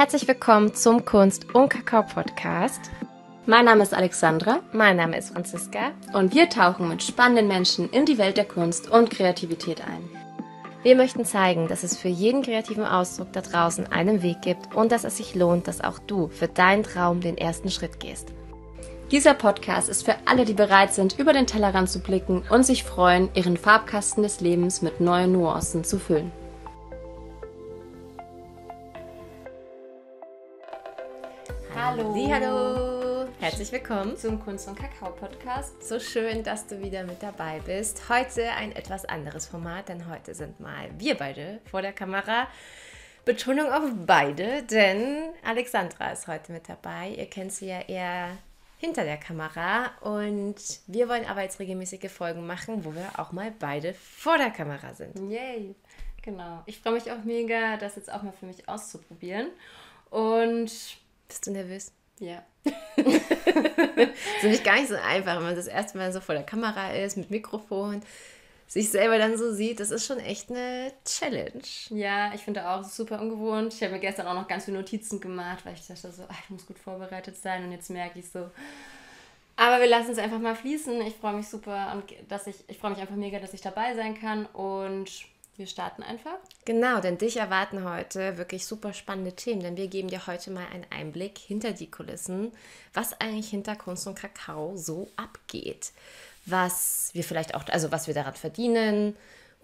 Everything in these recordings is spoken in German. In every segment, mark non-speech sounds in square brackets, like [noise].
Herzlich willkommen zum Kunst- und Kakao-Podcast. Mein Name ist Alexandra. Mein Name ist Franziska. Und wir tauchen mit spannenden Menschen in die Welt der Kunst und Kreativität ein. Wir möchten zeigen, dass es für jeden kreativen Ausdruck da draußen einen Weg gibt und dass es sich lohnt, dass auch du für deinen Traum den ersten Schritt gehst. Dieser Podcast ist für alle, die bereit sind, über den Tellerrand zu blicken und sich freuen, ihren Farbkasten des Lebens mit neuen Nuancen zu füllen. Hallo. hallo. Herzlich willkommen zum Kunst- und Kakao-Podcast. So schön, dass du wieder mit dabei bist. Heute ein etwas anderes Format, denn heute sind mal wir beide vor der Kamera. Betonung auf beide, denn Alexandra ist heute mit dabei. Ihr kennt sie ja eher hinter der Kamera und wir wollen aber jetzt regelmäßige Folgen machen, wo wir auch mal beide vor der Kamera sind. Yay! Genau. Ich freue mich auch mega, das jetzt auch mal für mich auszuprobieren. Und bist du nervös? Ja. [laughs] das ist nämlich gar nicht so einfach, wenn man das erste Mal so vor der Kamera ist, mit Mikrofon, sich selber dann so sieht. Das ist schon echt eine Challenge. Ja, ich finde auch super ungewohnt. Ich habe mir gestern auch noch ganz viele Notizen gemacht, weil ich dachte so, ach, ich muss gut vorbereitet sein. Und jetzt merke ich so, aber wir lassen es einfach mal fließen. Ich freue mich super und dass ich, ich freue mich einfach mega, dass ich dabei sein kann. Und wir starten einfach. Genau, denn dich erwarten heute wirklich super spannende Themen, denn wir geben dir heute mal einen Einblick hinter die Kulissen, was eigentlich hinter Kunst und Kakao so abgeht. Was wir vielleicht auch, also was wir daran verdienen,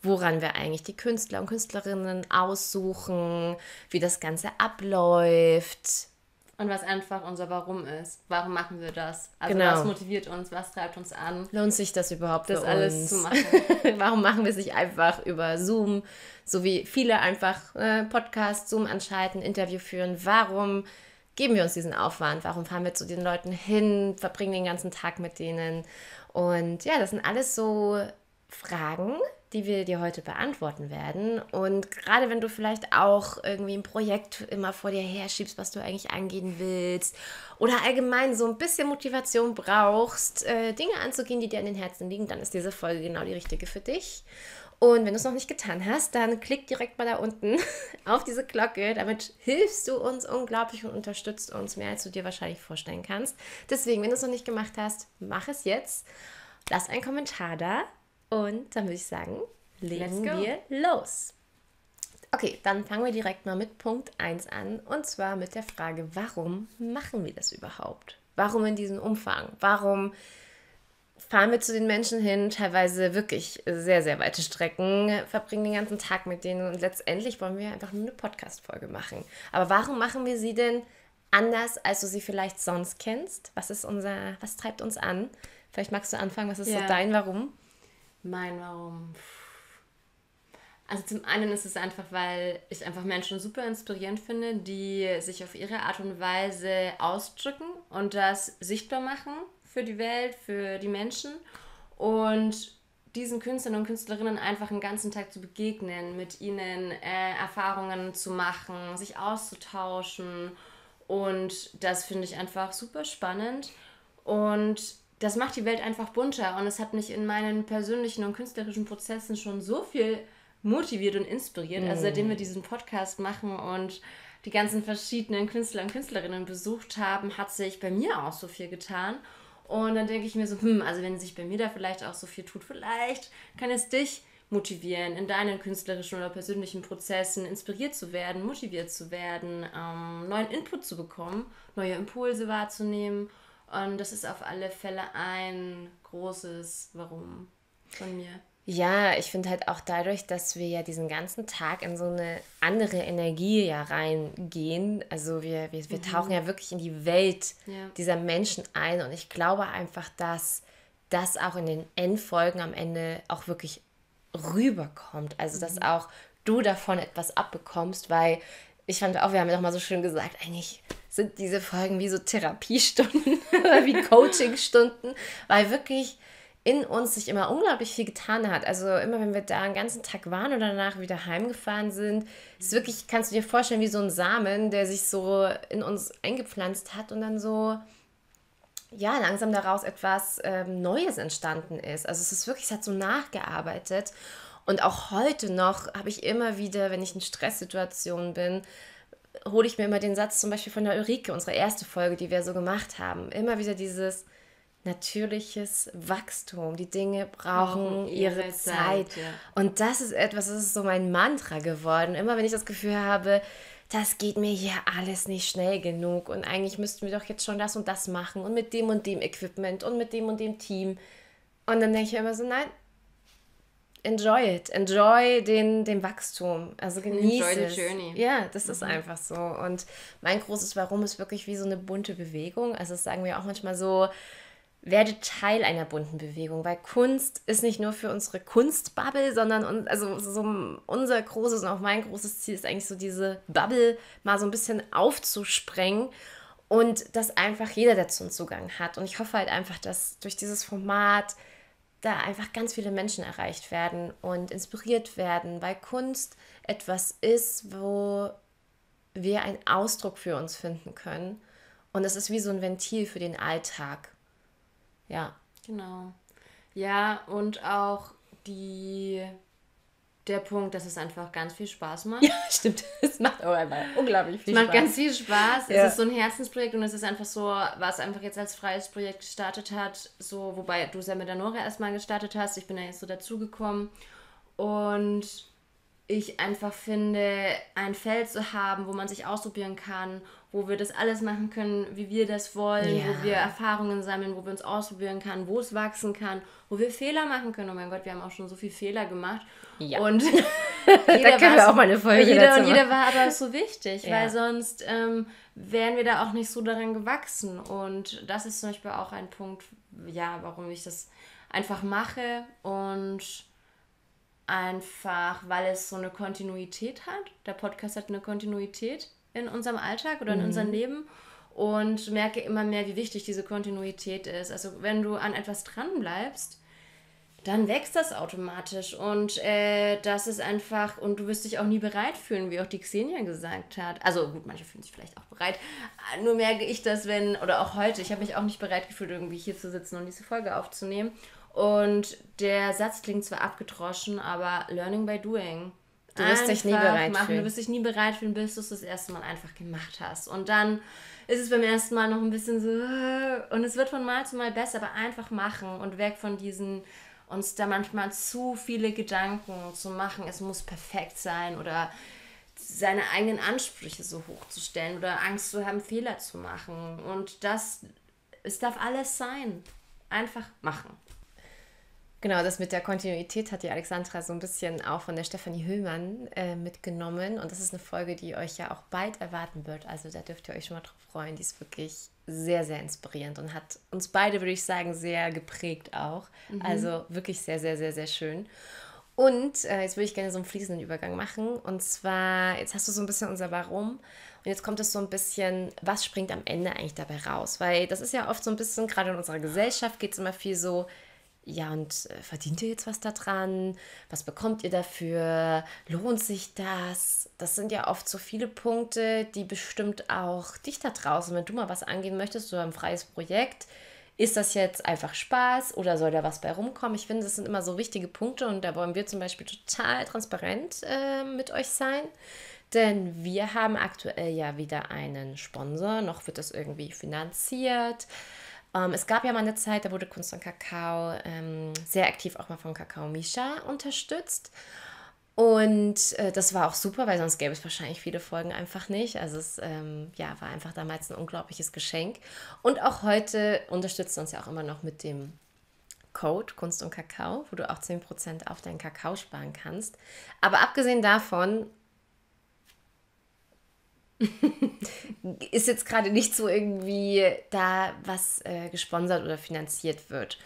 woran wir eigentlich die Künstler und Künstlerinnen aussuchen, wie das Ganze abläuft, und was einfach unser Warum ist. Warum machen wir das? Also genau. was motiviert uns, was treibt uns an? Lohnt sich das überhaupt das alles zu [laughs] machen? Warum machen wir es nicht einfach über Zoom, so wie viele einfach äh, Podcast, Zoom anschalten, Interview führen? Warum geben wir uns diesen Aufwand? Warum fahren wir zu den Leuten hin, verbringen den ganzen Tag mit denen? Und ja, das sind alles so Fragen, die wir dir heute beantworten werden. Und gerade wenn du vielleicht auch irgendwie ein Projekt immer vor dir her schiebst, was du eigentlich angehen willst, oder allgemein so ein bisschen Motivation brauchst, äh, Dinge anzugehen, die dir an den Herzen liegen, dann ist diese Folge genau die richtige für dich. Und wenn du es noch nicht getan hast, dann klick direkt mal da unten [laughs] auf diese Glocke. Damit hilfst du uns unglaublich und unterstützt uns mehr, als du dir wahrscheinlich vorstellen kannst. Deswegen, wenn du es noch nicht gemacht hast, mach es jetzt. Lass einen Kommentar da und dann würde ich sagen, legen wir los. Okay, dann fangen wir direkt mal mit Punkt 1 an. Und zwar mit der Frage, warum machen wir das überhaupt? Warum in diesem Umfang? Warum fahren wir zu den Menschen hin, teilweise wirklich sehr, sehr weite Strecken, verbringen den ganzen Tag mit denen und letztendlich wollen wir einfach nur eine Podcast-Folge machen. Aber warum machen wir sie denn anders, als du sie vielleicht sonst kennst? Was ist unser, was treibt uns an? Vielleicht magst du anfangen, was ist ja. so dein Warum? Mein Warum. Also zum einen ist es einfach, weil ich einfach Menschen super inspirierend finde, die sich auf ihre Art und Weise ausdrücken und das sichtbar machen für die Welt, für die Menschen. Und diesen Künstlern und Künstlerinnen einfach den ganzen Tag zu begegnen, mit ihnen äh, Erfahrungen zu machen, sich auszutauschen. Und das finde ich einfach super spannend. Und das macht die Welt einfach bunter und es hat mich in meinen persönlichen und künstlerischen Prozessen schon so viel motiviert und inspiriert. Mm. Also seitdem wir diesen Podcast machen und die ganzen verschiedenen Künstler und Künstlerinnen besucht haben, hat sich bei mir auch so viel getan. Und dann denke ich mir so, hm, also wenn sich bei mir da vielleicht auch so viel tut, vielleicht kann es dich motivieren, in deinen künstlerischen oder persönlichen Prozessen inspiriert zu werden, motiviert zu werden, ähm, neuen Input zu bekommen, neue Impulse wahrzunehmen und das ist auf alle Fälle ein großes Warum von mir. Ja, ich finde halt auch dadurch, dass wir ja diesen ganzen Tag in so eine andere Energie ja reingehen. Also wir, wir, wir mhm. tauchen ja wirklich in die Welt ja. dieser Menschen ein. Und ich glaube einfach, dass das auch in den Endfolgen am Ende auch wirklich rüberkommt. Also dass mhm. auch du davon etwas abbekommst, weil ich fand auch, wir haben ja auch mal so schön gesagt, eigentlich sind diese Folgen wie so Therapiestunden [laughs] oder wie Coachingstunden, weil wirklich in uns sich immer unglaublich viel getan hat. Also immer, wenn wir da einen ganzen Tag waren und danach wieder heimgefahren sind, ist wirklich, kannst du dir vorstellen, wie so ein Samen, der sich so in uns eingepflanzt hat und dann so, ja, langsam daraus etwas ähm, Neues entstanden ist. Also es ist wirklich, es hat so nachgearbeitet. Und auch heute noch habe ich immer wieder, wenn ich in Stresssituationen bin, hole ich mir immer den Satz zum Beispiel von der Ulrike, unsere erste Folge, die wir so gemacht haben. Immer wieder dieses natürliches Wachstum. Die Dinge brauchen ihre, ihre, Zeit. Zeit ja. Und das ist etwas, das ist so mein Mantra geworden. Immer wenn ich das Gefühl habe, das geht mir hier alles nicht schnell genug und eigentlich müssten wir doch jetzt schon das und das machen und mit dem und dem Equipment und mit dem und dem Team. Und dann denke ich immer so, nein, enjoy it. Enjoy den, den Wachstum. Also genieße enjoy es. the journey. Ja, das mhm. ist einfach so. Und mein großes Warum ist wirklich wie so eine bunte Bewegung. Also das sagen wir auch manchmal so, werde Teil einer bunten Bewegung, weil Kunst ist nicht nur für unsere Kunstbubble, sondern also so unser großes und auch mein großes Ziel ist eigentlich so diese Bubble mal so ein bisschen aufzusprengen und dass einfach jeder dazu einen Zugang hat. Und ich hoffe halt einfach, dass durch dieses Format da einfach ganz viele Menschen erreicht werden und inspiriert werden, weil Kunst etwas ist, wo wir einen Ausdruck für uns finden können. Und es ist wie so ein Ventil für den Alltag. Ja. Genau. Ja, und auch die der Punkt, dass es einfach ganz viel Spaß macht. Ja, [laughs] stimmt. Es macht auch einfach unglaublich viel Spaß. Es macht ganz viel Spaß. Ja. Es ist so ein Herzensprojekt und es ist einfach so, was einfach jetzt als freies Projekt gestartet hat, so, wobei du es ja mit der Nora erstmal gestartet hast. Ich bin da jetzt so dazugekommen. Und ich einfach finde, ein Feld zu haben, wo man sich ausprobieren kann, wo wir das alles machen können, wie wir das wollen, ja. wo wir Erfahrungen sammeln, wo wir uns ausprobieren können, wo es wachsen kann, wo wir Fehler machen können. Oh mein Gott, wir haben auch schon so viele Fehler gemacht. Ja. Und [laughs] da können wir auch mal eine Folge jeder, dazu Jeder war aber so wichtig, ja. weil sonst ähm, wären wir da auch nicht so daran gewachsen. Und das ist zum Beispiel auch ein Punkt, ja, warum ich das einfach mache und Einfach, weil es so eine Kontinuität hat. Der Podcast hat eine Kontinuität in unserem Alltag oder in mhm. unserem Leben und merke immer mehr, wie wichtig diese Kontinuität ist. Also wenn du an etwas dran bleibst, dann wächst das automatisch und äh, das ist einfach, und du wirst dich auch nie bereit fühlen, wie auch die Xenia gesagt hat. Also gut, manche fühlen sich vielleicht auch bereit, nur merke ich das, wenn, oder auch heute, ich habe mich auch nicht bereit gefühlt, irgendwie hier zu sitzen und diese Folge aufzunehmen. Und der Satz klingt zwar abgedroschen, aber learning by doing. Du wirst einfach dich nie bereit machen. fühlen. Du wirst dich nie bereit fühlen, bis du es das erste Mal einfach gemacht hast. Und dann ist es beim ersten Mal noch ein bisschen so, und es wird von Mal zu Mal besser, aber einfach machen und weg von diesen, uns da manchmal zu viele Gedanken zu machen, es muss perfekt sein oder seine eigenen Ansprüche so hoch zu stellen oder Angst zu haben, Fehler zu machen. Und das, es darf alles sein. Einfach machen. Genau, das mit der Kontinuität hat die Alexandra so ein bisschen auch von der Stefanie Höhlmann äh, mitgenommen. Und das ist eine Folge, die euch ja auch bald erwarten wird. Also da dürft ihr euch schon mal drauf freuen. Die ist wirklich sehr, sehr inspirierend und hat uns beide, würde ich sagen, sehr geprägt auch. Mhm. Also wirklich sehr, sehr, sehr, sehr schön. Und äh, jetzt würde ich gerne so einen fließenden Übergang machen. Und zwar, jetzt hast du so ein bisschen unser Warum. Und jetzt kommt es so ein bisschen, was springt am Ende eigentlich dabei raus? Weil das ist ja oft so ein bisschen, gerade in unserer Gesellschaft geht es immer viel so, ja, und äh, verdient ihr jetzt was daran? Was bekommt ihr dafür? Lohnt sich das? Das sind ja oft so viele Punkte, die bestimmt auch dich da draußen, wenn du mal was angehen möchtest, so ein freies Projekt, ist das jetzt einfach Spaß oder soll da was bei rumkommen? Ich finde, das sind immer so wichtige Punkte und da wollen wir zum Beispiel total transparent äh, mit euch sein. Denn wir haben aktuell ja wieder einen Sponsor, noch wird das irgendwie finanziert. Ähm, es gab ja mal eine Zeit, da wurde Kunst und Kakao ähm, sehr aktiv auch mal von Kakao Misha unterstützt. Und äh, das war auch super, weil sonst gäbe es wahrscheinlich viele Folgen einfach nicht. Also es ähm, ja, war einfach damals ein unglaubliches Geschenk. Und auch heute unterstützt uns ja auch immer noch mit dem Code Kunst und Kakao, wo du auch 10% auf deinen Kakao sparen kannst. Aber abgesehen davon [laughs] ist jetzt gerade nicht so irgendwie da was äh, gesponsert oder finanziert wird.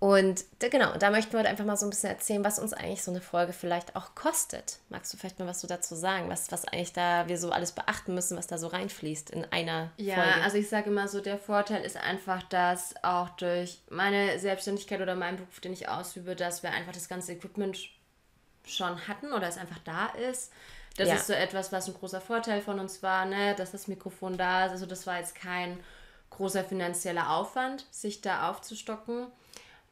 Und da, genau, da möchten wir heute einfach mal so ein bisschen erzählen, was uns eigentlich so eine Folge vielleicht auch kostet. Magst du vielleicht mal was so dazu sagen, was, was eigentlich da wir so alles beachten müssen, was da so reinfließt in einer ja, Folge? Ja, also ich sage immer so, der Vorteil ist einfach, dass auch durch meine Selbstständigkeit oder meinen Beruf, den ich ausübe, dass wir einfach das ganze Equipment schon hatten oder es einfach da ist. Das ja. ist so etwas, was ein großer Vorteil von uns war, ne? dass das Mikrofon da ist. Also das war jetzt kein großer finanzieller Aufwand, sich da aufzustocken.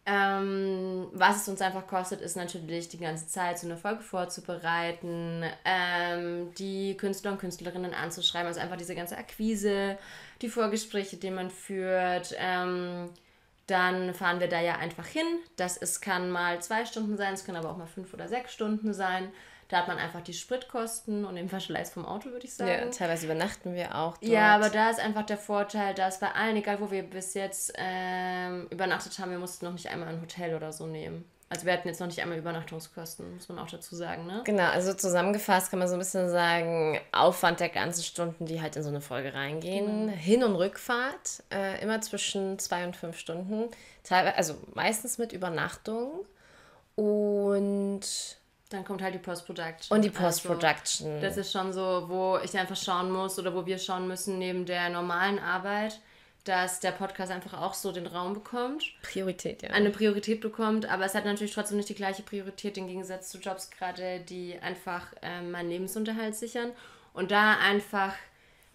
Ähm, was es uns einfach kostet, ist natürlich die ganze Zeit so eine Folge vorzubereiten, ähm, die Künstler und Künstlerinnen anzuschreiben, also einfach diese ganze Akquise, die Vorgespräche, die man führt. Ähm, dann fahren wir da ja einfach hin. Das ist, kann mal zwei Stunden sein, es können aber auch mal fünf oder sechs Stunden sein. Da hat man einfach die Spritkosten und den Verschleiß vom Auto, würde ich sagen. Ja, teilweise übernachten wir auch. Dort. Ja, aber da ist einfach der Vorteil, dass bei allen, egal wo wir bis jetzt ähm, übernachtet haben, wir mussten noch nicht einmal ein Hotel oder so nehmen. Also wir hatten jetzt noch nicht einmal Übernachtungskosten, muss man auch dazu sagen, ne? Genau, also zusammengefasst kann man so ein bisschen sagen, Aufwand der ganzen Stunden, die halt in so eine Folge reingehen. Genau. Hin- und Rückfahrt, äh, immer zwischen zwei und fünf Stunden. Teilweise, also meistens mit Übernachtung. Und dann kommt halt die Post-Production. Und die Post-Production. Also, das ist schon so, wo ich einfach schauen muss oder wo wir schauen müssen, neben der normalen Arbeit, dass der Podcast einfach auch so den Raum bekommt. Priorität, ja. Eine Priorität bekommt, aber es hat natürlich trotzdem nicht die gleiche Priorität im Gegensatz zu Jobs gerade, die einfach äh, meinen Lebensunterhalt sichern. Und da einfach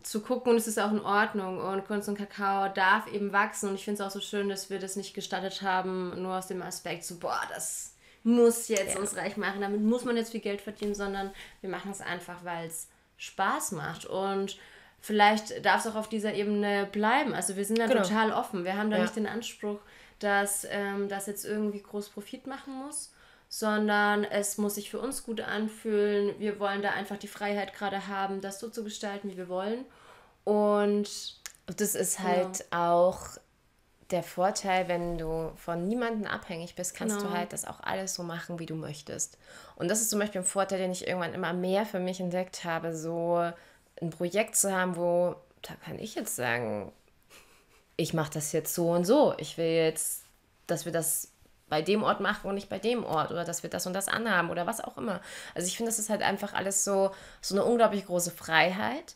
zu gucken, und es ist auch in Ordnung und Kunst und Kakao darf eben wachsen und ich finde es auch so schön, dass wir das nicht gestattet haben, nur aus dem Aspekt so, boah, das muss jetzt ja. uns reich machen, damit muss man jetzt viel Geld verdienen, sondern wir machen es einfach, weil es Spaß macht und vielleicht darf es auch auf dieser Ebene bleiben. Also wir sind da genau. total offen. Wir haben da ja. nicht den Anspruch, dass ähm, das jetzt irgendwie groß Profit machen muss, sondern es muss sich für uns gut anfühlen. Wir wollen da einfach die Freiheit gerade haben, das so zu gestalten, wie wir wollen. Und das ist halt ja. auch der Vorteil, wenn du von niemandem abhängig bist, kannst genau. du halt das auch alles so machen, wie du möchtest. Und das ist zum Beispiel ein Vorteil, den ich irgendwann immer mehr für mich entdeckt habe, so ein Projekt zu haben, wo, da kann ich jetzt sagen, ich mache das jetzt so und so. Ich will jetzt, dass wir das bei dem Ort machen und nicht bei dem Ort oder dass wir das und das anhaben oder was auch immer. Also ich finde, das ist halt einfach alles so, so eine unglaublich große Freiheit.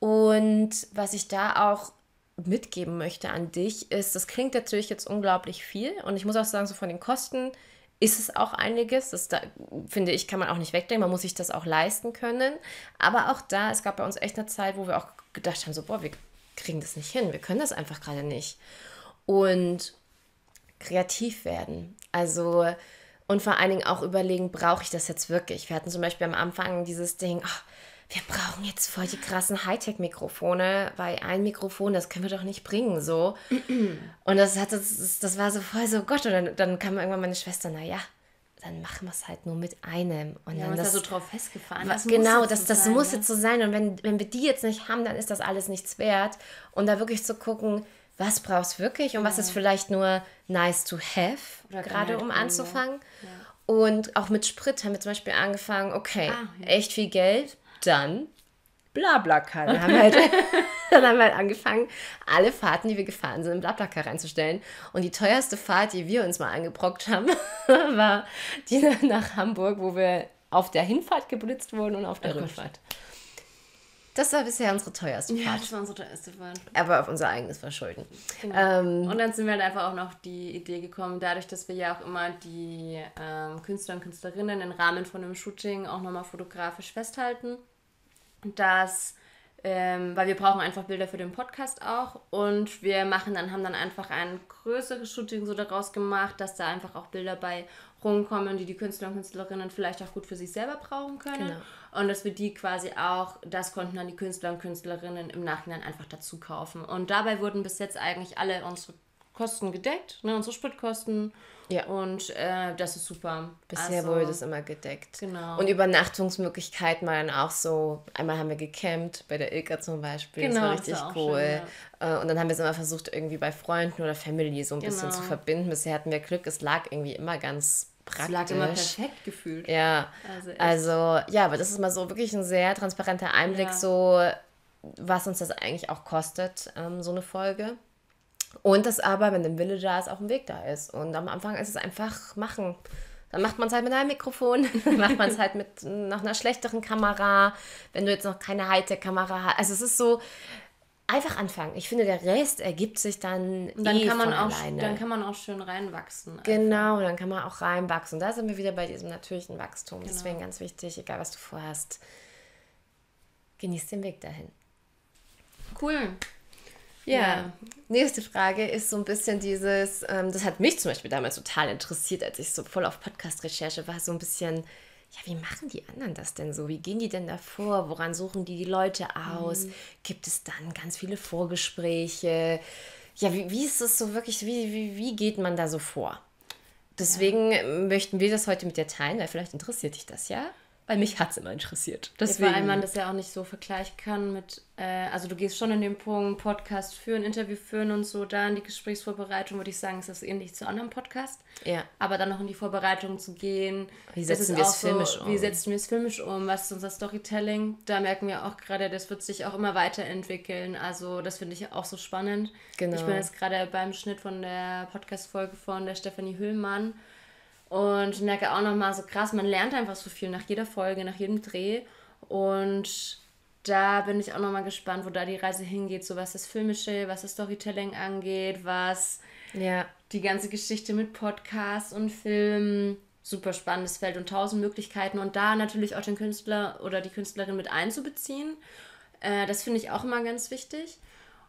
Und was ich da auch mitgeben möchte an dich ist, das klingt natürlich jetzt unglaublich viel und ich muss auch sagen, so von den Kosten ist es auch einiges. Das da, finde ich, kann man auch nicht wegdenken. Man muss sich das auch leisten können. Aber auch da, es gab bei uns echt eine Zeit, wo wir auch gedacht haben, so, boah, wir kriegen das nicht hin. Wir können das einfach gerade nicht. Und kreativ werden. Also, und vor allen Dingen auch überlegen, brauche ich das jetzt wirklich? Wir hatten zum Beispiel am Anfang dieses Ding, ach, wir brauchen jetzt voll die krassen Hightech-Mikrofone, weil ein Mikrofon, das können wir doch nicht bringen, so. und das, hat, das, das war so voll so, Gott, und dann, dann kam irgendwann meine Schwester, naja, dann machen wir es halt nur mit einem. Und ja, dann das, da so drauf festgefahren. Das genau, das, so das sein, muss ne? jetzt so sein. Und wenn, wenn wir die jetzt nicht haben, dann ist das alles nichts wert. Und da wirklich zu gucken, was brauchst du wirklich und ja. was ist vielleicht nur nice to have, gerade halt um anzufangen. Ja. Und auch mit Sprit haben wir zum Beispiel angefangen, okay, ah, echt viel Geld dann Blablacar. Dann haben, wir halt, [laughs] [laughs] dann haben wir halt angefangen, alle Fahrten, die wir gefahren sind, in Blablacar reinzustellen. Und die teuerste Fahrt, die wir uns mal angebrockt haben, [laughs] war die nach Hamburg, wo wir auf der Hinfahrt geblitzt wurden und auf der oh Rückfahrt. Das war bisher unsere teuerste Fahrt. Ja, das war unsere teuerste Fahrt. Aber auf unser eigenes Verschulden. Genau. Ähm, und dann sind wir halt einfach auch noch die Idee gekommen, dadurch, dass wir ja auch immer die ähm, Künstler und Künstlerinnen im Rahmen von einem Shooting auch nochmal fotografisch festhalten dass, ähm, weil wir brauchen einfach Bilder für den Podcast auch und wir machen dann, haben dann einfach ein größeres Shooting so daraus gemacht, dass da einfach auch Bilder bei rumkommen, die die Künstler und Künstlerinnen vielleicht auch gut für sich selber brauchen können. Genau. Und dass wir die quasi auch, das konnten dann die Künstler und Künstlerinnen im Nachhinein einfach dazu kaufen. Und dabei wurden bis jetzt eigentlich alle unsere Kosten gedeckt, ne, unsere Spritkosten ja. Und äh, das ist super. Bisher also, wurde das immer gedeckt. Genau. Und Übernachtungsmöglichkeiten waren auch so. Einmal haben wir gecampt, bei der Ilka zum Beispiel. Genau, das war richtig das cool. Schön, ja. Äh, und dann haben wir es immer versucht, irgendwie bei Freunden oder Family so ein genau. bisschen zu verbinden. Bisher hatten wir Glück, es lag irgendwie immer ganz praktisch. Es lag immer perfekt gefühlt. Ja. Also, also, ja, aber das ist mal so wirklich ein sehr transparenter Einblick, ja. so was uns das eigentlich auch kostet, ähm, so eine Folge. Und dass aber, wenn ein Wille da ist, auch ein Weg da ist. Und am Anfang ist es einfach machen. Dann macht man es halt mit einem Mikrofon, [laughs] dann macht man es halt mit noch einer schlechteren Kamera, wenn du jetzt noch keine Hightech-Kamera hast. Also es ist so, einfach anfangen. Ich finde, der Rest ergibt sich dann, und dann eh kann man auch, alleine. Dann kann man auch schön reinwachsen. Einfach. Genau, dann kann man auch reinwachsen. Da sind wir wieder bei diesem natürlichen Wachstum. Genau. Deswegen ganz wichtig, egal was du vorhast, genieß den Weg dahin. Cool. Ja. ja. Nächste Frage ist so ein bisschen dieses, ähm, das hat mich zum Beispiel damals total interessiert, als ich so voll auf Podcast-Recherche war, so ein bisschen, ja, wie machen die anderen das denn so? Wie gehen die denn da vor? Woran suchen die die Leute aus? Mhm. Gibt es dann ganz viele Vorgespräche? Ja, wie, wie ist das so wirklich, wie, wie, wie geht man da so vor? Deswegen ja. möchten wir das heute mit dir teilen, weil vielleicht interessiert dich das ja weil mich hat es immer interessiert. Deswegen. Ja, vor allem man das ja auch nicht so vergleichen kann mit, äh, also du gehst schon in den Punkt Podcast führen, Interview führen und so, da in die Gesprächsvorbereitung würde ich sagen, ist das ähnlich zu anderen Podcast. Ja. Aber dann noch in die Vorbereitung zu gehen. Wie setzen wir es filmisch so, um? Wie setzen wir es filmisch um? Was ist unser Storytelling? Da merken wir auch gerade, das wird sich auch immer weiterentwickeln. Also das finde ich auch so spannend. Genau. Ich bin jetzt gerade beim Schnitt von der Podcast-Folge von der Stefanie Hüllmann und merke auch nochmal so krass, man lernt einfach so viel nach jeder Folge, nach jedem Dreh. Und da bin ich auch nochmal gespannt, wo da die Reise hingeht, so was das Filmische, was das Storytelling angeht, was ja. die ganze Geschichte mit Podcasts und Film. Super spannendes Feld und tausend Möglichkeiten. Und da natürlich auch den Künstler oder die Künstlerin mit einzubeziehen. Äh, das finde ich auch immer ganz wichtig.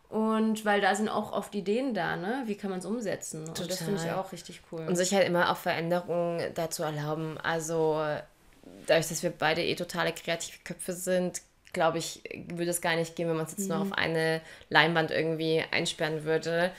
Und weil da sind auch oft Ideen da, ne? Wie kann man es umsetzen? Total. Und das finde ich auch richtig cool. Und sich halt immer auch Veränderungen dazu erlauben. Also dadurch, dass wir beide eh totale kreative Köpfe sind, glaube ich, würde es gar nicht gehen, wenn man es jetzt mhm. nur auf eine Leinwand irgendwie einsperren würde.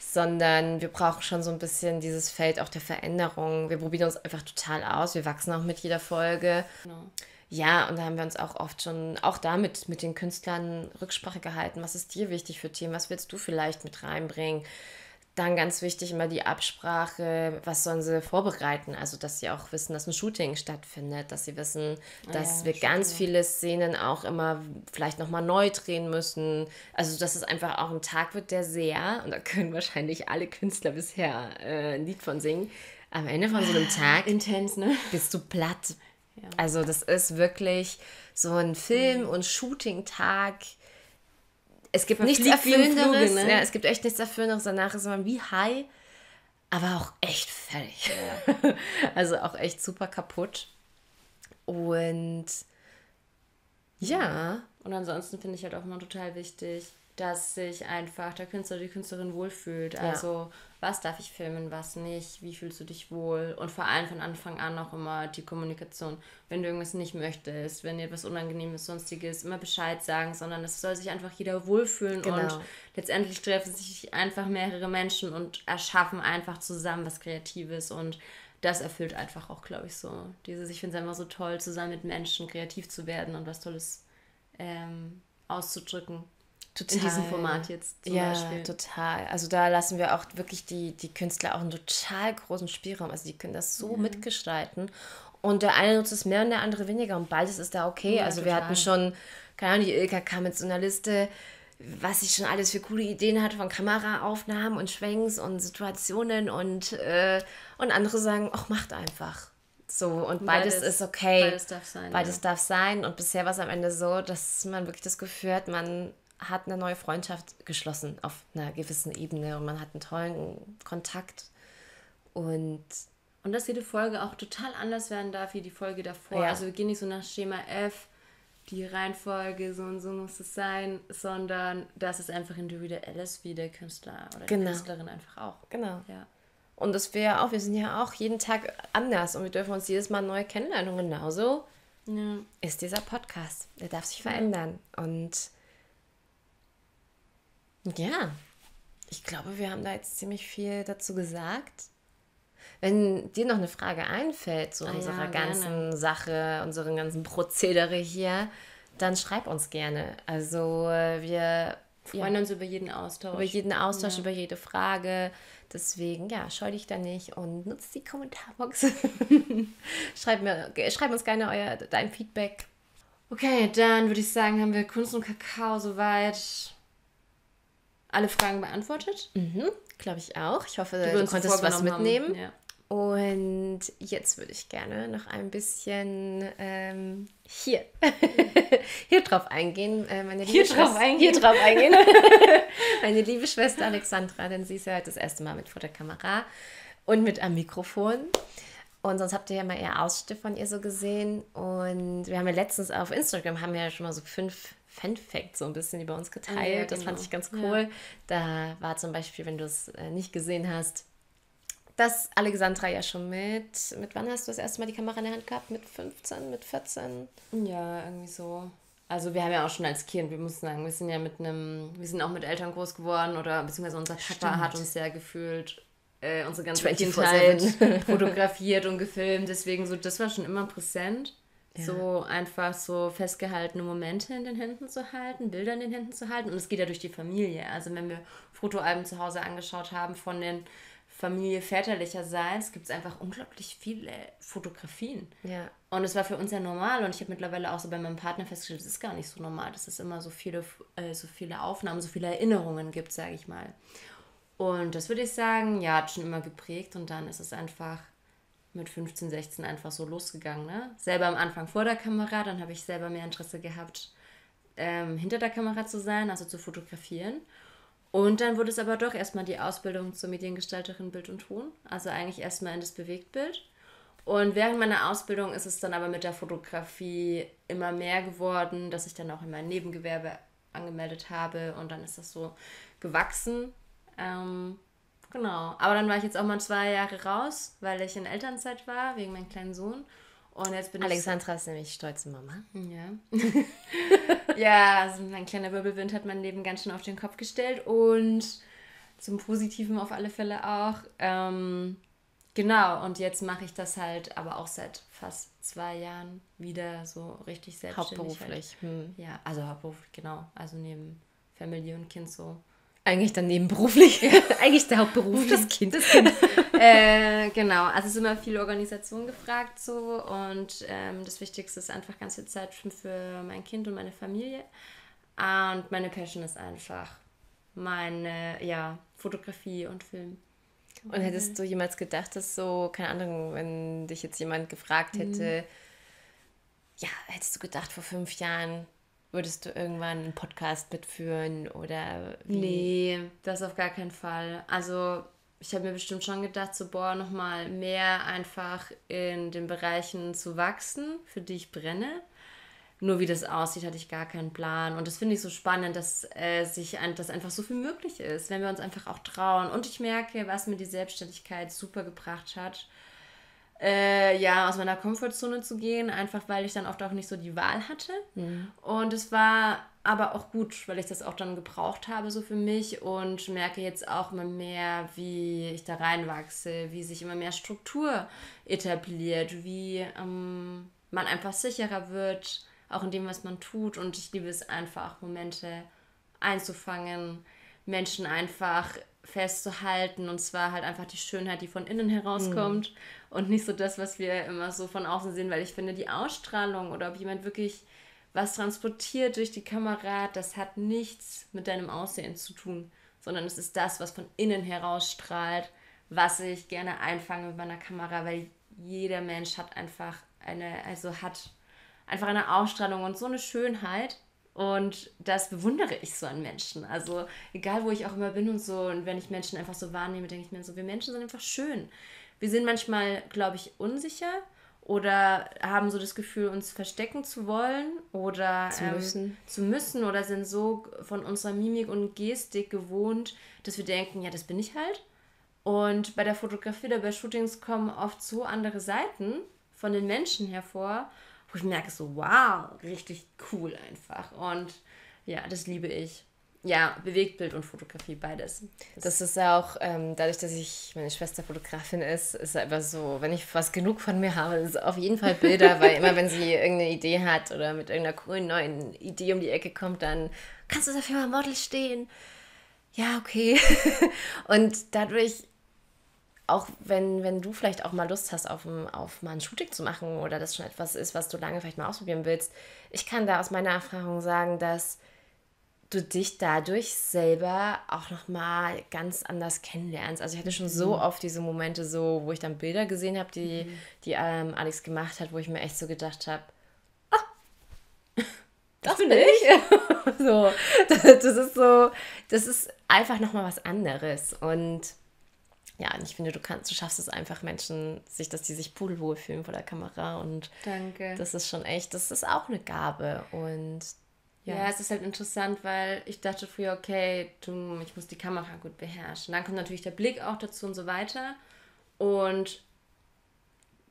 Sondern wir brauchen schon so ein bisschen dieses Feld auch der Veränderung. Wir probieren uns einfach total aus. Wir wachsen auch mit jeder Folge. Genau. Ja, und da haben wir uns auch oft schon, auch damit mit den Künstlern Rücksprache gehalten. Was ist dir wichtig für Themen? Was willst du vielleicht mit reinbringen? Dann ganz wichtig immer die Absprache, was sollen sie vorbereiten? Also, dass sie auch wissen, dass ein Shooting stattfindet, dass sie wissen, ah dass ja, wir ganz viele Szenen auch immer vielleicht nochmal neu drehen müssen. Also, dass es einfach auch ein Tag wird, der sehr, und da können wahrscheinlich alle Künstler bisher äh, ein Lied von singen, am Ende von so einem Tag Intens, ne? bist du platt, also das ist wirklich so ein Film- und Shooting-Tag. Es gibt nichts Erfüllenderes. Ne? Ja, es gibt echt nichts Erfüllenderes. Danach ist man wie high, aber auch echt fertig. Ja. [laughs] also auch echt super kaputt. Und ja. Und ansonsten finde ich halt auch immer total wichtig, dass sich einfach der Künstler, die Künstlerin wohlfühlt. Also was darf ich filmen, was nicht, wie fühlst du dich wohl und vor allem von Anfang an auch immer die Kommunikation. Wenn du irgendwas nicht möchtest, wenn dir etwas Unangenehmes, sonstiges, immer Bescheid sagen, sondern es soll sich einfach jeder wohlfühlen genau. und letztendlich treffen sich einfach mehrere Menschen und erschaffen einfach zusammen was Kreatives und das erfüllt einfach auch, glaube ich, so. Dieses, ich finde es einfach so toll, zusammen mit Menschen kreativ zu werden und was Tolles ähm, auszudrücken. Total. In diesem Format jetzt zum ja, Beispiel. total. Also da lassen wir auch wirklich die, die Künstler auch einen total großen Spielraum. Also die können das so mhm. mitgestalten. Und der eine nutzt es mehr und der andere weniger. Und beides ist da okay. Ja, also total. wir hatten schon, keine Ahnung, die Ilka kam mit so einer Liste, was sie schon alles für coole Ideen hat von Kameraaufnahmen und Schwenks und Situationen und, äh, und andere sagen, ach, macht einfach. So, und beides, beides, ist okay. Beides darf sein. Beides ja. darf sein. Und bisher war es am Ende so, dass man wirklich das Gefühl hat, man hat eine neue Freundschaft geschlossen auf einer gewissen Ebene und man hat einen tollen Kontakt. Und, und dass jede Folge auch total anders werden darf wie die Folge davor. Ja. Also wir gehen nicht so nach Schema F, die Reihenfolge, so und so muss es sein, sondern dass es einfach individuell ist, wie der Künstler oder genau. die Künstlerin einfach auch. Genau. Ja. Und das wäre auch, wir sind ja auch jeden Tag anders und wir dürfen uns jedes Mal neu kennenlernen. Und genauso ja. ist dieser Podcast. Der darf sich verändern. Und ja, ich glaube, wir haben da jetzt ziemlich viel dazu gesagt. Wenn dir noch eine Frage einfällt zu ah, unserer ja, ganzen gerne. Sache, unserem ganzen Prozedere hier, dann schreib uns gerne. Also äh, wir freuen ja, uns über jeden Austausch. Über jeden Austausch, ja. über jede Frage. Deswegen, ja, scheu dich da nicht und nutzt die Kommentarbox. [laughs] schreib, mir, schreib uns gerne euer, dein Feedback. Okay, dann würde ich sagen, haben wir Kunst und Kakao soweit alle Fragen beantwortet. Mhm, Glaube ich auch. Ich hoffe, du konntest was mitnehmen. Ja. Und jetzt würde ich gerne noch ein bisschen ähm, hier, [laughs] hier drauf eingehen. Äh, meine hier drauf eingehen. Hier drauf eingehen. [laughs] meine liebe Schwester Alexandra, denn sie ist ja heute das erste Mal mit vor der Kamera und mit am Mikrofon. Und sonst habt ihr ja mal eher Ausschnitte von ihr so gesehen. Und wir haben ja letztens auf Instagram haben wir ja schon mal so fünf Fan-Fact so ein bisschen über uns geteilt. Ja, genau. Das fand genau. ich ganz cool. Ja. Da war zum Beispiel, wenn du es äh, nicht gesehen hast, dass Alexandra ja schon mit, mit wann hast du das erste Mal die Kamera in der Hand gehabt? Mit 15, mit 14? Ja, irgendwie so. Also wir haben ja auch schon als Kind, wir mussten sagen, wir sind ja mit einem, wir sind auch mit Eltern groß geworden oder beziehungsweise unser Papa Stimmt. hat uns ja gefühlt äh, unsere ganze Kindheit fotografiert und gefilmt. Deswegen so, das war schon immer präsent. Ja. So einfach so festgehaltene Momente in den Händen zu halten, Bilder in den Händen zu halten. Und es geht ja durch die Familie. Also wenn wir Fotoalben zu Hause angeschaut haben von den Familie väterlicherseits gibt es einfach unglaublich viele Fotografien. Ja. Und es war für uns ja normal und ich habe mittlerweile auch so bei meinem Partner festgestellt, es ist gar nicht so normal, dass es immer so viele, äh, so viele Aufnahmen, so viele Erinnerungen gibt, sage ich mal. Und das würde ich sagen, ja, hat schon immer geprägt und dann ist es einfach mit 15, 16 einfach so losgegangen. Ne? Selber am Anfang vor der Kamera, dann habe ich selber mehr Interesse gehabt, ähm, hinter der Kamera zu sein, also zu fotografieren. Und dann wurde es aber doch erstmal die Ausbildung zur Mediengestalterin Bild und Ton. Also eigentlich erstmal in das Bewegtbild. Und während meiner Ausbildung ist es dann aber mit der Fotografie immer mehr geworden, dass ich dann auch in mein Nebengewerbe angemeldet habe und dann ist das so gewachsen. Ähm, genau. Aber dann war ich jetzt auch mal zwei Jahre raus, weil ich in Elternzeit war, wegen meinem kleinen Sohn. Und jetzt bin Alexandra ist nämlich stolze Mama. Ja. [laughs] ja, also mein kleiner Wirbelwind hat mein Leben ganz schön auf den Kopf gestellt und zum Positiven auf alle Fälle auch. Ähm, genau, und jetzt mache ich das halt aber auch seit fast zwei Jahren wieder so richtig selbstständig. Hauptberuflich. Halt. Hm. Ja, also hauptberuflich, genau. Also neben Familie und Kind so eigentlich dann nebenberuflich. Eigentlich der Hauptberuf, das Kind. Das kind. äh, genau, also es ist immer viel Organisation gefragt so und ähm, das Wichtigste ist einfach ganz viel Zeit für mein Kind und meine Familie. Und meine Passion ist einfach meine, ja, Fotografie und Film. Und hättest du jemals gedacht, dass so, keine Ahnung, wenn dich jetzt jemand gefragt hätte, mhm. ja, hättest du gedacht vor fünf Jahren, Würdest du irgendwann einen Podcast mitführen oder wie? Nee, das auf gar keinen Fall. Also ich habe mir bestimmt schon gedacht, so boah, nochmal mehr einfach in den Bereichen zu wachsen, für die ich brenne. Nur wie das aussieht, hatte ich gar keinen Plan. Und das finde ich so spannend, dass äh, sich ein, dass einfach so viel möglich ist, wenn wir uns einfach auch trauen. Und ich merke, was mir die Selbstständigkeit super gebracht hat, äh, ja, aus meiner Komfortzone zu gehen, einfach weil ich dann oft auch nicht so die Wahl hatte. Mhm. Und es war aber auch gut, weil ich das auch dann gebraucht habe so für mich und merke jetzt auch immer mehr, wie ich da reinwachse, wie sich immer mehr Struktur etabliert, wie ähm, man einfach sicherer wird, auch in dem, was man tut. Und ich liebe es einfach, Momente einzufangen, Menschen einfach festzuhalten. Und zwar halt einfach die Schönheit, die von innen herauskommt. Mhm. und nicht so das, was wir immer so von außen sehen, weil ich finde, die Ausstrahlung oder ob jemand wirklich was transportiert durch die Kamera, das hat nichts mit deinem Aussehen zu tun, sondern es ist das, was von innen herausstrahlt, was ich gerne einfange mit meiner Kamera, weil jeder Mensch hat einfach eine, also hat einfach eine Ausstrahlung und so eine Schönheit und das bewundere ich so an Menschen. Also egal, wo ich auch immer bin und so, und wenn ich Menschen einfach so wahrnehme, denke ich mir so, wir Menschen sind einfach schön. Wir sind manchmal, glaube ich, unsicher oder haben so das Gefühl, uns verstecken zu wollen oder zu müssen. Ähm, zu müssen oder sind so von unserer Mimik und Gestik gewohnt, dass wir denken, ja, das bin ich halt. Und bei der Fotografie oder bei Shootings kommen oft so andere Seiten von den Menschen hervor wo ich merke, so wow, richtig cool einfach. Und ja, das liebe ich. Ja, Bewegtbild und Fotografie, beides. Das, ist ja auch, ähm, dadurch, dass ich, meine Schwester Fotografin ist, ist es einfach so, wenn ich was genug von mir habe, ist auf jeden Fall Bilder, weil immer wenn sie irgendeine Idee hat oder mit irgendeiner coolen neuen Idee um die Ecke kommt, dann kannst du dafür mal Model stehen. Ja, okay. [laughs] und dadurch auch wenn, wenn du vielleicht auch mal Lust hast, auf, ein, auf mal ein Shooting zu machen oder das schon etwas ist, was du lange vielleicht mal ausprobieren willst, ich kann da aus meiner Erfahrung sagen, dass du dich dadurch selber auch noch mal ganz anders kennenlernst. Also ich hatte schon mhm. so oft diese Momente so, wo ich dann Bilder gesehen habe, die, mhm. die ähm, Alex gemacht hat, wo ich mir echt so gedacht habe, ah, das, [laughs] das bin ich. [laughs] so, das, [laughs] das ist so, das ist einfach noch mal was anderes und ja, und ich finde, du kannst, du schaffst es einfach Menschen, sich, dass die sich pudelwohl fühlen vor der Kamera und Danke. das ist schon echt, das ist auch eine Gabe und Ja. ja. es ist halt interessant, weil ich dachte früher, okay, du, ich muss die Kamera gut beherrschen. Dann kommt natürlich der Blick auch dazu und so weiter. Und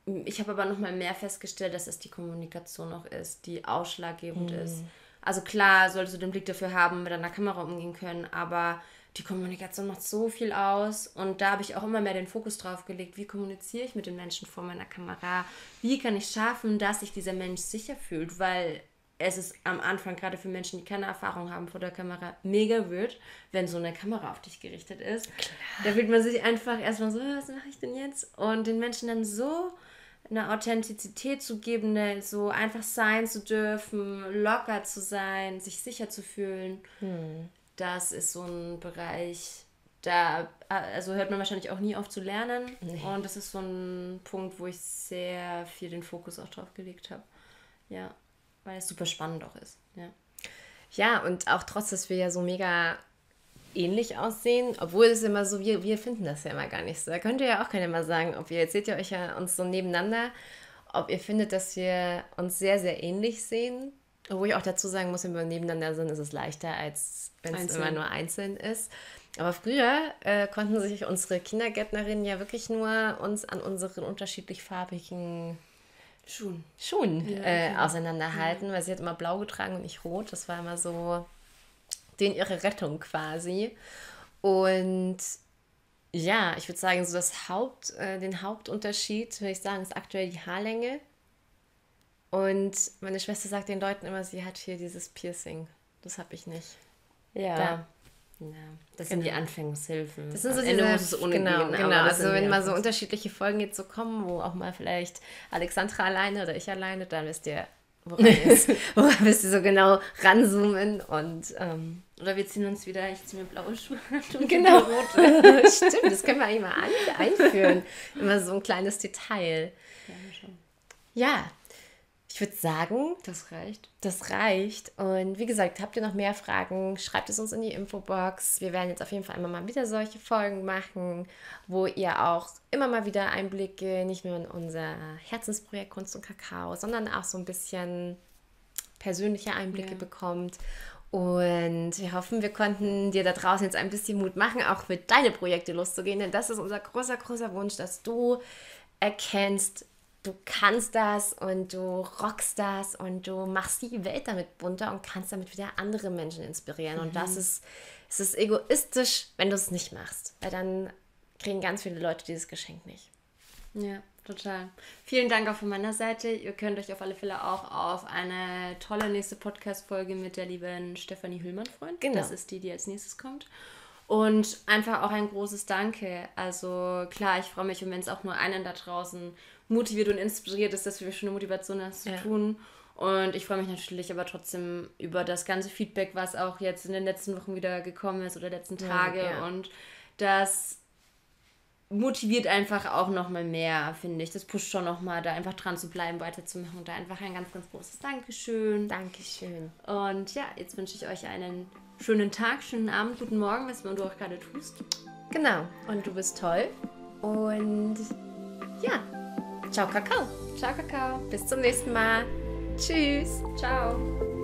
ich habe aber noch mal mehr festgestellt, dass es die Kommunikation auch ist, die ausschlaggebend mhm. ist. Also klar, solltest du den Blick dafür haben, mit deiner Kamera umgehen können, aber die Kommunikation macht so viel aus und da habe ich auch immer mehr den Fokus drauf gelegt, wie kommuniziere ich mit den Menschen vor meiner Kamera, wie kann ich schaffen, dass sich dieser Mensch sicher fühlt, weil es ist am Anfang, gerade für Menschen, die keine Erfahrung haben vor der Kamera, mega wird, wenn so eine Kamera auf dich gerichtet ist. Klar. Da fühlt man sich einfach erstmal so, was mache ich denn jetzt? Und den Menschen dann so eine Authentizität zu geben, so einfach sein zu dürfen, locker zu sein, sich sicher zu fühlen. Hm. Das ist so ein Bereich, da also hört man wahrscheinlich auch nie auf zu lernen. Nee. Und das ist so ein Punkt, wo ich sehr viel den Fokus auch drauf gelegt habe. Ja weil es super spannend auch ist. Ja. ja, und auch trotz, dass wir ja so mega ähnlich aussehen, obwohl es immer so, wir, wir finden das ja immer gar nicht so. Da könnt ihr ja auch keiner mal sagen, ob ihr, jetzt seht ihr euch ja uns so nebeneinander, ob ihr findet, dass wir uns sehr, sehr ähnlich sehen. Obwohl ich auch dazu sagen muss, wenn wir nebeneinander sind, ist es leichter, als wenn es immer nur einzeln ist. Aber früher äh, konnten sich unsere Kindergärtnerinnen ja wirklich nur uns an unseren unterschiedlich farbigen Schuhen, Schuhen ja, äh, genau. auseinanderhalten, ja. weil sie hat immer blau getragen und nicht rot. Das war immer so den ihre Rettung quasi. Und ja, ich würde sagen, so das Haupt, äh, den Hauptunterschied, würde ich sagen, ist aktuell die Haarlänge. Und meine Schwester sagt den Leuten immer, sie hat hier dieses Piercing. Das habe ich nicht. Ja. Da. Ja, das genau. sind die Anfängungshilfen. Das sind so diese, Ende muss es ohne genau, gehen, genau. Also wenn mal so unterschiedliche Folgen jetzt so kommen, wo auch mal vielleicht Alexandra alleine oder ich alleine, dann wisst ihr, woran [laughs] ist, woran wisst ihr so genau ranzoomen und ähm, oder wir ziehen uns wieder, ich ziehe mir blaue Schuhe und genau rote. [laughs] Stimmt, das können wir eigentlich mal einführen. Immer so ein kleines Detail. Ja, schon. Ja, ich würde sagen, das reicht. Das reicht. Und wie gesagt, habt ihr noch mehr Fragen, schreibt es uns in die Infobox. Wir werden jetzt auf jeden Fall immer mal wieder solche Folgen machen, wo ihr auch immer mal wieder Einblicke nicht nur in unser Herzensprojekt Kunst und Kakao, sondern auch so ein bisschen persönliche Einblicke ja. bekommt. Und wir hoffen, wir konnten dir da draußen jetzt ein bisschen Mut machen, auch für deine Projekte loszugehen. Denn das ist unser großer, großer Wunsch, dass du erkennst, du kannst das und du rockst das und du machst die Welt damit bunter und kannst damit wieder andere Menschen inspirieren. Mhm. Und das mhm. ist, es ist egoistisch, wenn du es nicht machst, weil dann kriegen ganz viele Leute dieses Geschenk nicht. Ja, total. Vielen Dank auch von meiner Seite. Ihr könnt euch auf alle Fälle auch auf eine tolle nächste Podcast-Folge mit der lieben Stefanie Hüllmann freuen. Genau. Das ist die, die als nächstes kommt. Und einfach auch ein großes Danke. Also klar, ich freue mich, und wenn es auch nur einen da draußen motiviert und inspiriert ist, dass du schon eine Motivation hast zu ja. tun. Und ich freue mich natürlich aber trotzdem über das ganze Feedback, was auch jetzt in den letzten Wochen wieder gekommen ist oder letzten Tage. Ja, ja. Und das motiviert einfach auch nochmal mehr, finde ich. Das pusht schon nochmal, da einfach dran zu bleiben, weiterzumachen. Und da einfach ein ganz, ganz großes Dankeschön. Dankeschön. Und ja, jetzt wünsche ich euch einen schönen Tag, schönen Abend, guten Morgen, was du auch gerade tust. Genau. Und du bist toll. Und ja, Ciao, Kakao. Ciao, Kakao. Bis zum nächsten Mal. Tschüss. Ciao.